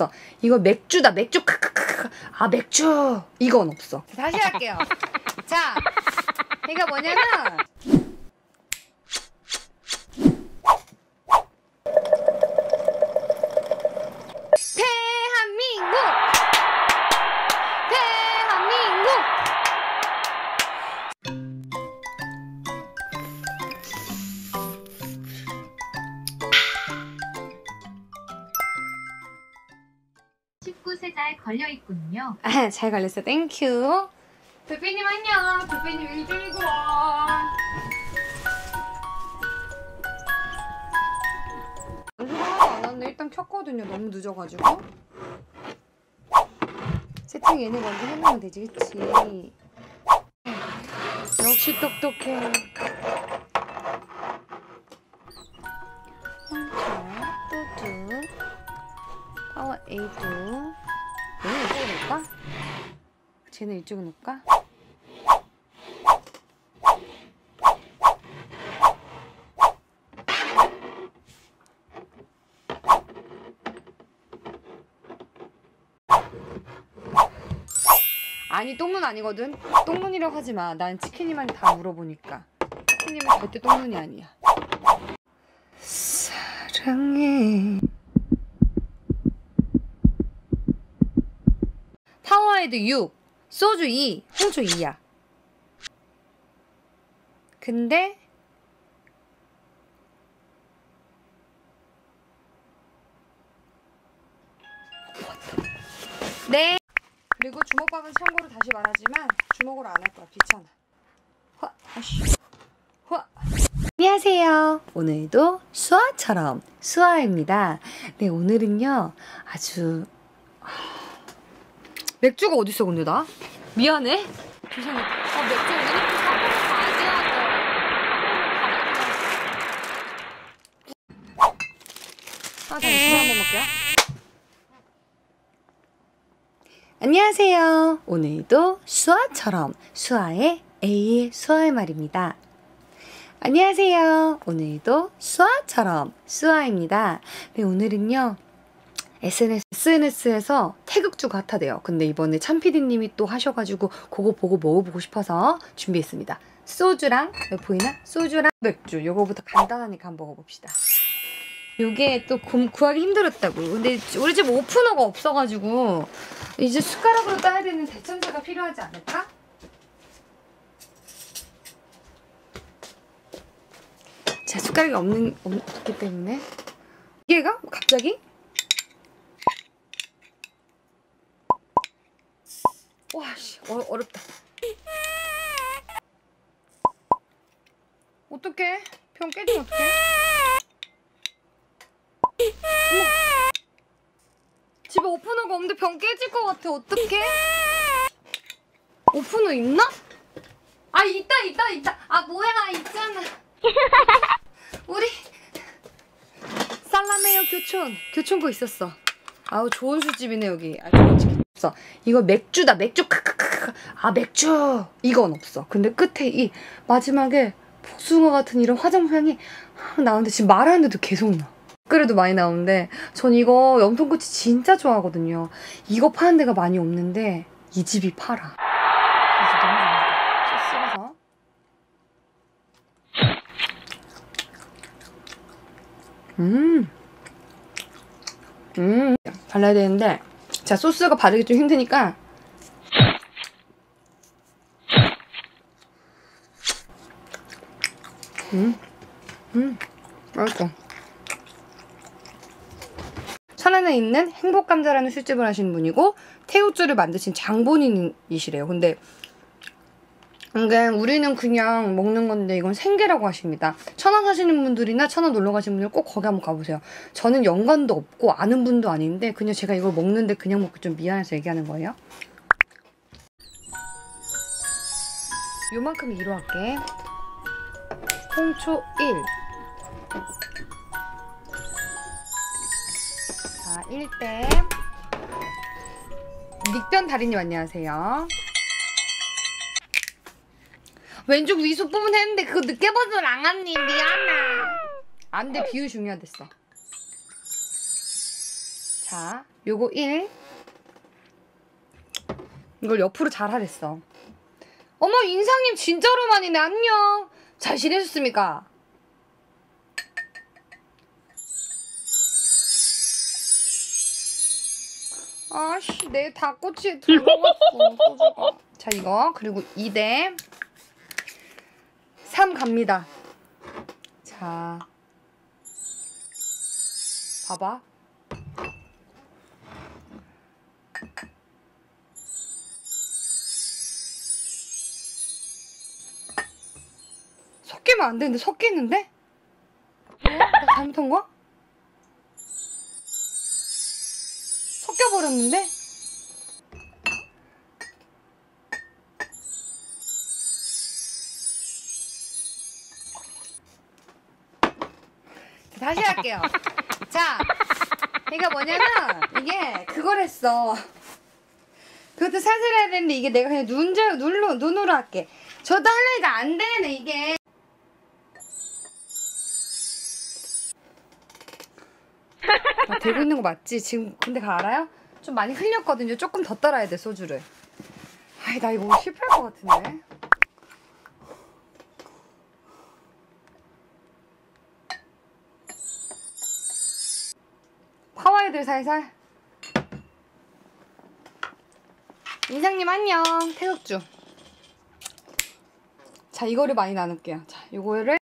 없어. 이거 맥주다. 맥주. 크크크크. 아 맥주. 이건 없어. 다시 할게요. 자, 이거 뭐냐면 잘 걸려 있군요. 아, 잘 걸렸어. Thank you. 대표님 안녕. 대표님 일 들고 와. 안 왔네. 일단 켰거든요. 너무 늦어가지고. 세팅 얘네 먼저 해놓으면 되지, 그치? 역시 똑똑해. 쟤는 이쪽으로 놓을까? 아니 똥눈 아니거든. 똥눈이라고 하지 마. 난 치킨이만 다 물어보니까. 치킨님은 절대 똥눈이 아니야. 사랑해. 파워에이드 6, 소주 2, 홍초 2야. 근데 네. 그리고 주먹밥은 참고로 다시 말하지만 주먹으로 안 할 거야. 귀찮아. 화. 화. 안녕하세요. 오늘도 수아처럼 수아입니다. 네, 오늘은요. 아주 맥주가 어딨어 근데 나? 미안해. 죄송해. 아 맥주 오늘 아, 잠깐 술 한번 먹게요. 안녕하세요. 오늘도 수아처럼 수아의 A의 수아의 말입니다. 안녕하세요. 오늘도 수아처럼 수아입니다. 네, 오늘은요. SNS, SNS에서 태극주가 핫하대요. 근데 이번에 참피디님이 또 하셔가지고 그거 보고 먹어보고 싶어서 준비했습니다. 소주랑, 보이나? 소주랑 맥주. 요거부터 간단하니까 한번 먹어봅시다. 요게 또 구, 구하기 힘들었다고. 근데 우리 집 오프너가 없어가지고 이제 숟가락으로 따야 되는 대천사가 필요하지 않을까? 자, 숟가락이 없는, 없기 때문에. 이게가? 갑자기? 와, 씨, 어, 어렵다. 어떡해? 병 깨지면 어떡해? 집에 오프너가 없는데 병 깨질 것 같아. 어떡해? 오프너 있나? 아, 있다, 있다, 있다. 아, 뭐야, 있잖아. 우리 살라메요 교촌. 교촌거 있었어. 아우, 좋은 술집이네, 여기. 아, 좋은 집 없어. 이거 맥주다, 맥주. 크크크크. 아, 맥주. 이건 없어. 근데 끝에 이 마지막에 복숭아 같은 이런 화장품 향이 확 나오는데 지금 말하는데도 계속 나. 댓글에도 많이 나오는데 전 이거 염통꼬치 진짜 좋아하거든요. 이거 파는 데가 많이 없는데 이 집이 팔아. 그래서 너무 좋아요. 소스라서. 음. 음. 발라야 되는데 자 소스가 바르기 좀 힘드니까 음. 음. 맛있어. 천안에 있는 행복감자라는 술집을 하시는 분이고 태우주를 만드신 장본인이시래요. 근데 이게 우리는 그냥 먹는 건데 이건 생계라고 하십니다. 천안 사시는 분들이나 천안 놀러 가시는 분들 꼭 거기 한번 가보세요. 저는 연관도 없고 아는 분도 아닌데 그냥 제가 이걸 먹는데 그냥 먹기 좀 미안해서 얘기하는 거예요. 요만큼 2로 할게. 홍초 1. 자, 1대. 닉변 달인님 안녕하세요. 왼쪽 위소 부분 했는데 그거 늦게 봐서 랑아님 미안해. 안돼 비율 중요하댔어. 자 요거 1. 이걸 옆으로 잘 하랬어. 어머, 인상님 진짜로 많이네. 안녕. 잘 지내셨습니까? 아씨, 내 닭꼬치에 들어갔어. 자, 이거. 그리고 2대 3 갑니다. 자. 봐봐. 섞이면 안 되는데 섞이는데? 어? 나 잘못한 거야? 섞여버렸는데? 다시 할게요. 자, 이게 뭐냐면 이게 그걸 했어. 그것도 살살 해야 되는데 이게 내가 그냥 눈저 눈으로 눈으로 할게. 저도 하려니까 안 되네 이게. 아, 되고 있는 거 맞지? 지금 근데 그거 알아요? 좀 많이 흘렸거든요. 조금 더 따라야 돼 소주를. 아이 나 이거 실패할 것 같은데. 파워에이드 살살. 인상님 안녕. 태극주. 자 이거를 많이 나눌게요. 자 요거를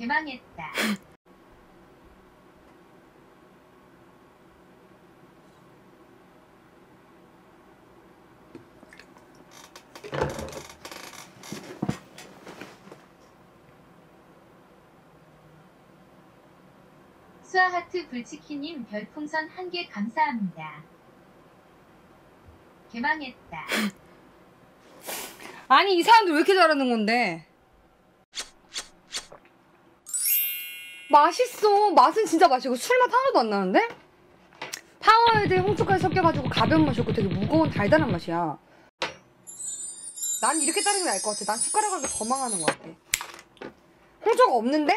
개망했다. 수아하트 불치킨님 별풍선 한 개 감사합니다. 개망했다. 아니 이 사람들 왜 이렇게 잘하는 건데? 맛있어. 맛은 진짜 맛이고 술맛 하나도 안 나는데? 파워헤드에 홍초까지 섞여가지고 가벼운 맛이었고 되게 무거운 달달한 맛이야. 난 이렇게 게 나을 것 같아. 난 숟가락으로 더 망하는 것 같아. 홍초가 없는데?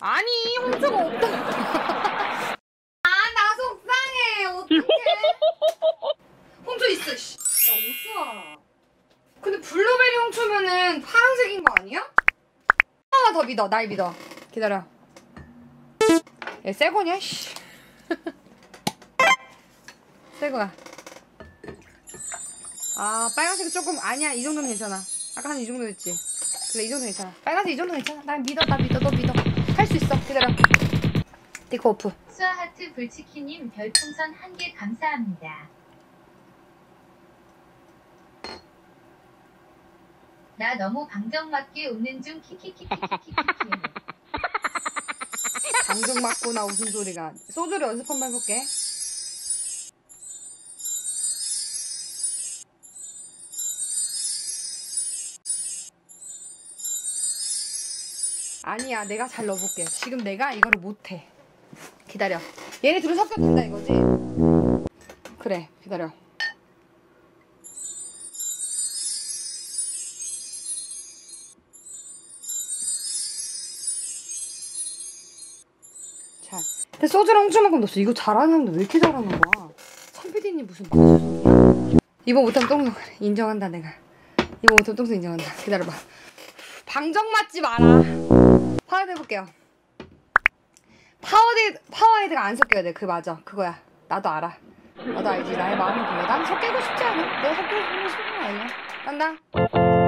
아니 홍초가 없다. 아 나 속상해. 어떡해. 홍초 있어. 씨. 야 오수아. 근데 블루베리 홍초면은 파란색인 거 아니야? 하나 더 믿어. 날 믿어. 기다려. 얘 새거냐? 씨. 새거야. 아 빨간색이 조금 아니야 이 정도는 괜찮아. 아까 한 이 정도였지. 그래 이 정도 괜찮아. 빨간색 이 정도 괜찮아. 날 믿어. 나 믿어. 너 믿어. 할 수 있어. 기다려. 디코 오프. 수아하트 불치킨님 별풍선 한 개 감사합니다. 나 너무 방정맞게 웃는 중 키키키키키키키. 방금 맞고 나 웃은 소리가. 소주를 연습 한번 해볼게. 아니야, 내가 잘 넣어볼게. 지금 내가 이거를 못해. 기다려. 얘네 둘이 섞여도 된다 이거지? 그래, 기다려. 근데 소주랑 홍주만큼 넣었어. 이거 잘하는 사람들 왜 이렇게 잘하는 거야? 선PD님 무슨? 이번 못하면 똥손 인정한다 내가. 이번 못하면 똥손 인정한다. 기다려봐. 방정 맞지 마라. 파워에이드 해볼게요. 파워에이드, 파워에이드가 안 섞여야 돼. 그 맞아. 그거야. 나도 알아. 나도 알지. 나의 마음은 그거야. 난 섞이고 싶지 않아. 내가 섞이고 싶은 건 아니야. 간다.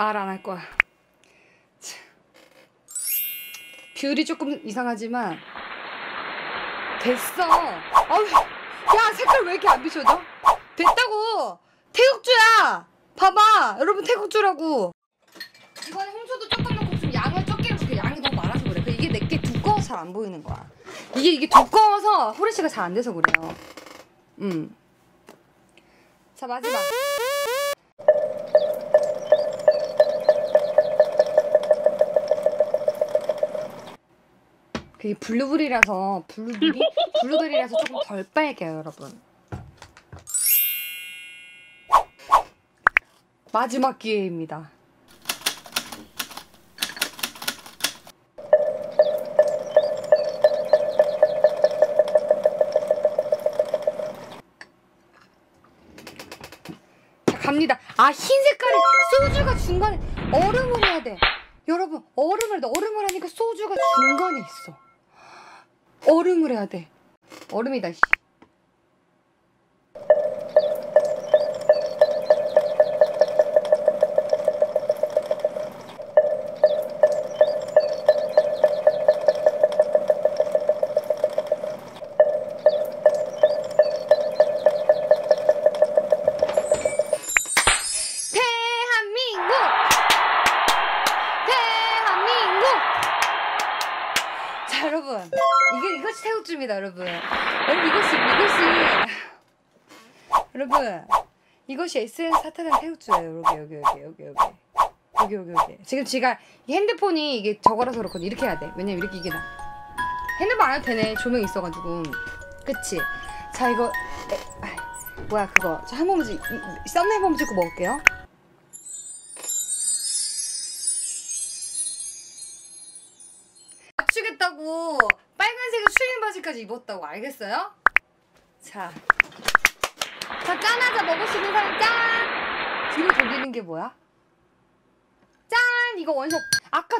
말 안 할 거야. 참. 뷰리 조금 이상하지만 됐어. 아우, 야 색깔 왜 이렇게 안 비춰져? 됐다고. 태국주야. 봐봐, 여러분 태국주라고. 이번에 홍초도 조금 넣고 좀 양을 적게 넣고 양이 너무 많아서 그래. 그 이게 내게 두꺼워서 잘 안 보이는 거야. 이게 이게 두꺼워서 후레쉬가 잘 안 돼서 그래요. 음. 자 마지막. 그게 블루베리라서 블루베리 블루베리라서 조금 덜 빨개요, 여러분. 마지막 기회입니다. 자, 갑니다. 아, 흰 색깔에 소주가 중간에 얼음을 해야 돼. 여러분, 얼음을, 얼음을 하니까 소주가 중간에 있어. 얼음을 해야 돼. 얼음이다, 씨. 태국주입니다, 여러분. 여러분, 이것이, 이것이. 여러분. 이것이 SNS 핫하는 태국주예요. 여기, 여기, 여기, 여기, 여기. 여기, 여기, 여기. 지금 제가 이 핸드폰이 이게 저거라서 그렇거든. 이렇게 해야 돼. 왜냐면 이렇게 이게 나. 핸드폰 안 해도 되네. 조명이 있어가지고. 그치? 자, 이거. 에, 아, 뭐야, 그거. 저한 번만, 썸네일 한 번만 찍고 먹을게요. 입었다고 알겠어요? 자, 자 짠하자 먹을 수 있는 사람 짠! 뒤로 돌리는 게 뭐야? 짠! 이거 원샷 아까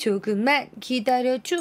조금만 기다려줘